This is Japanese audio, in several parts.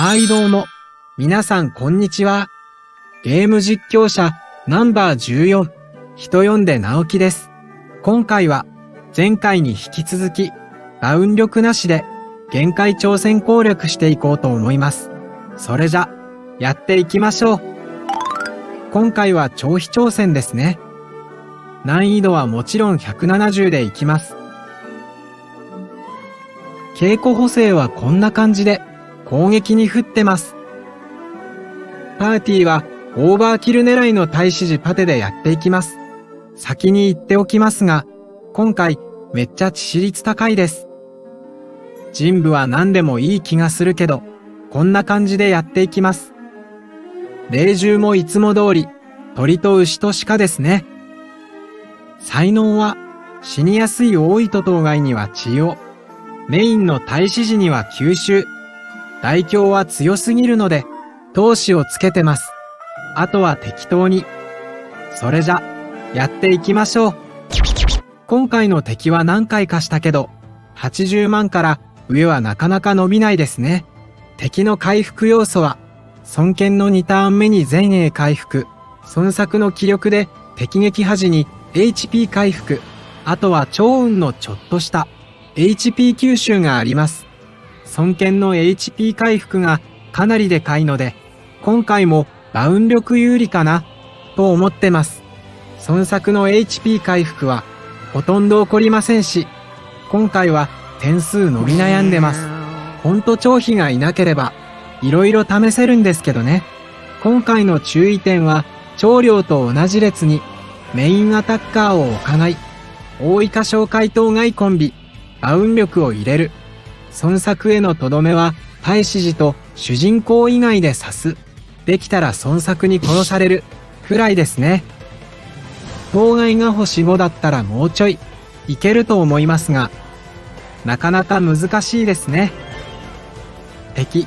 はーいどうも。皆さんこんにちは。ゲーム実況者ナンバー14、人呼んで直樹です。今回は前回に引き続き、ダウン力なしで限界挑戦攻略していこうと思います。それじゃ、やっていきましょう。今回は長飛挑戦ですね。難易度はもちろん170でいきます。稽古補正はこんな感じで攻撃に振ってます。パーティーはオーバーキル狙いの大使寺パテでやっていきます。先に言っておきますが、今回めっちゃ致死率高いです。人部は何でもいい気がするけど、こんな感じでやっていきます。霊獣もいつも通り、鳥と牛と鹿ですね。才能は、死にやすい大糸当該には血を、メインの大使寺には吸収、大凶は強すぎるので、投資をつけてます。あとは適当に。それじゃ、やっていきましょう。今回の敵は何回かしたけど、80万から上はなかなか伸びないですね。敵の回復要素は、孫権の2ターン目に前衛回復、孫作の気力で敵撃端に HP 回復、あとは超運のちょっとした HP 吸収があります。孫権の HP 回復がかなりでかいので、今回もダウン力有利かな、と思ってます。孫作の HP 回復はほとんど起こりませんし、今回は点数伸び悩んでます。ほんと張飛がいなければ、いろいろ試せるんですけどね。今回の注意点は、長領と同じ列にメインアタッカーを置かない。大イカ小怪当該コンビ、ダウン力を入れる。孫作へのとどめは、大使寺と主人公以外で刺す。できたら孫作に殺される。くらいですね。当該が星5だったらもうちょい、いけると思いますが、なかなか難しいですね。敵、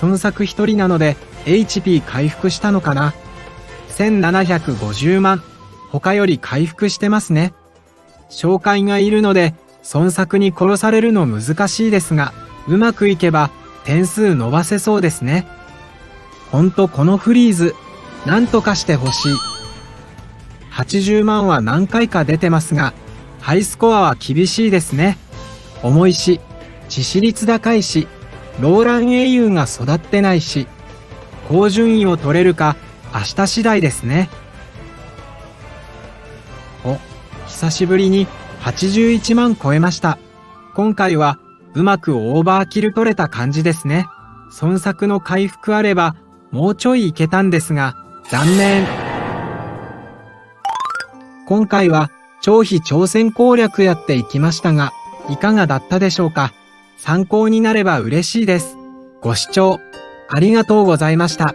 孫作一人なので HP 回復したのかな ?1750 万。他より回復してますね。紹介がいるので、孫作に殺されるの難しいですが、うまくいけば点数伸ばせそうですね。ほんとこのフリーズ、なんとかしてほしい。80万は何回か出てますが、ハイスコアは厳しいですね。重いし、致死率高いし、ローラン英雄が育ってないし、高順位を取れるか明日次第ですね。お、久しぶりに81万超えました。今回はうまくオーバーキル取れた感じですね。孫作の回復あればもうちょいいけたんですが、残念。今回は長飛挑戦攻略やっていきましたが、いかがだったでしょうか参考になれば嬉しいです。ご視聴ありがとうございました。